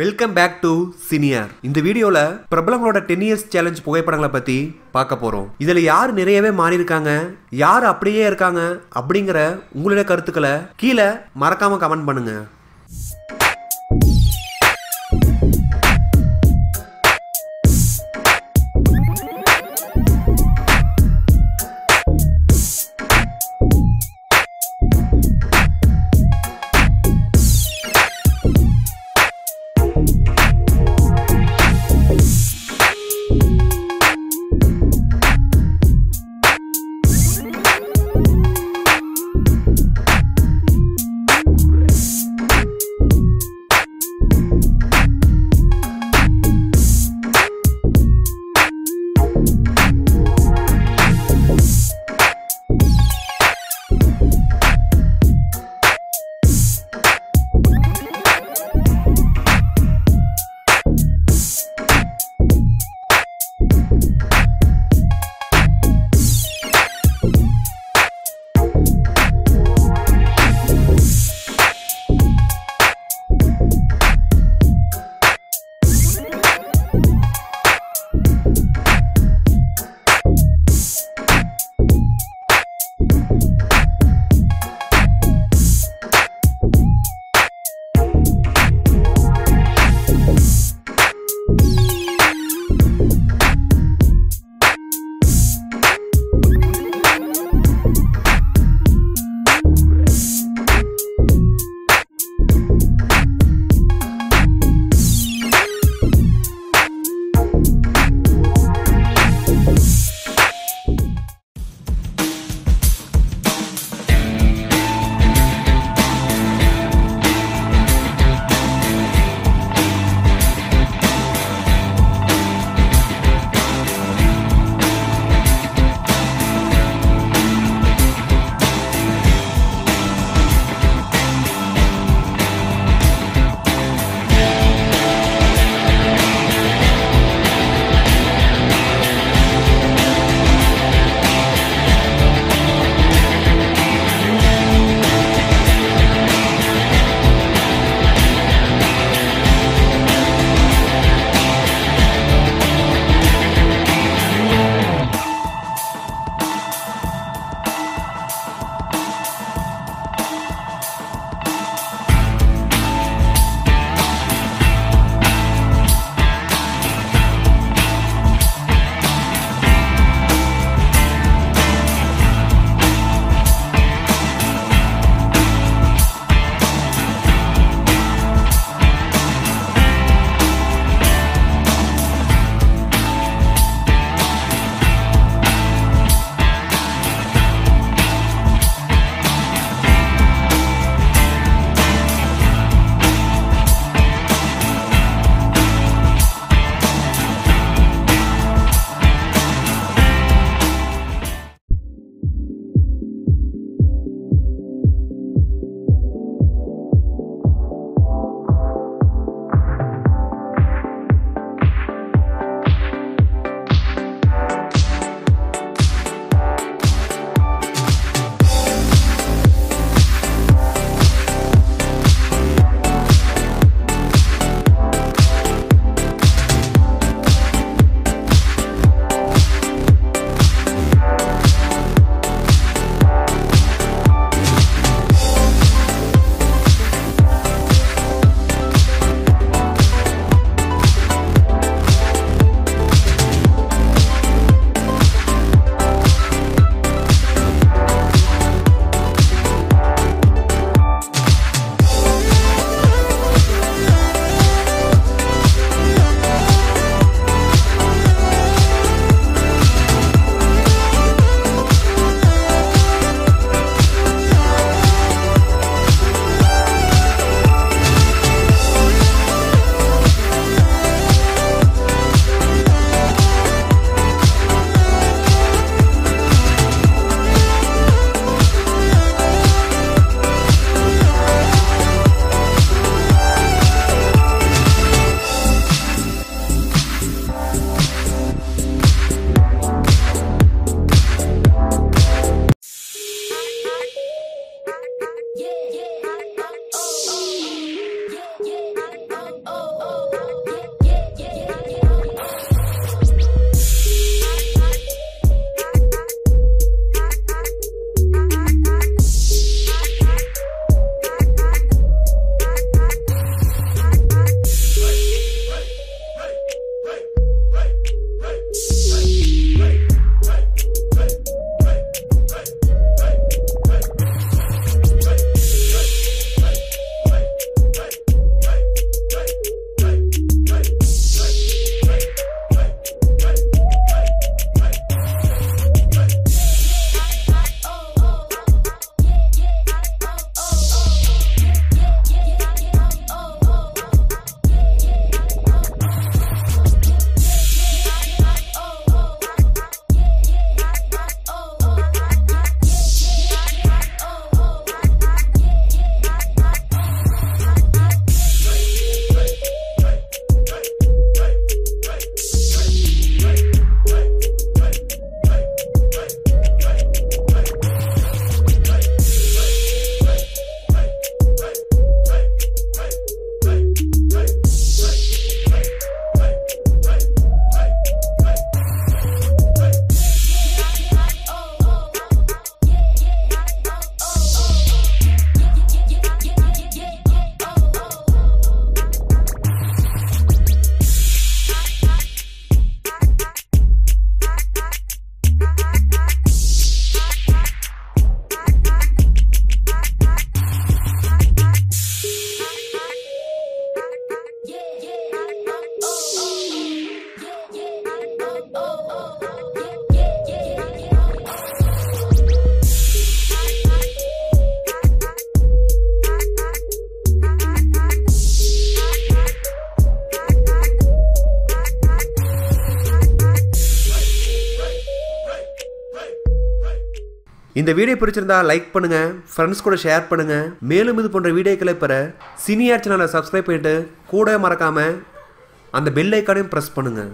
Welcome back to senior இந்த வீடியோல பிரபலங்களோட ten years challenge புகைப்படங்களை பத்தி பார்க்க போறோம். இதுல யார் நிறையவே மாறி இருக்காங்க யார் அப்படியே இருக்காங்க அப்படிங்கிற உங்களுடைய கருத்துக்களை கீழே மறக்காம கமெண்ட் பண்ணுங்க. oh. இந்த வீடியோ பிடிச்சிருந்தா லைக் பண்ணுங்க ஃப்ரெண்ட்ஸ் கூட ஷேர் பண்ணுங்க. மேலும் இது போன்ற வீடியோக்களை பெற சீனியர் சேனலை சப்ஸ்கிரைப் பண்ணிட்டு கூட மறக்காம அந்த பெல் ஐக்கானையும் ப்ரெஸ் பண்ணுங்கள்